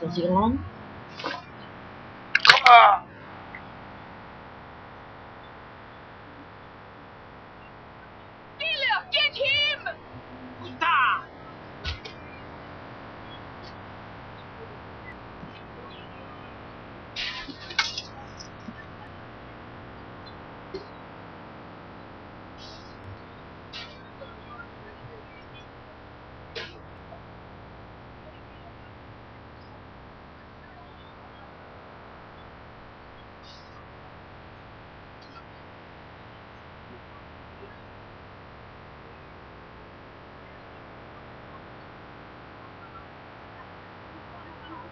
2시간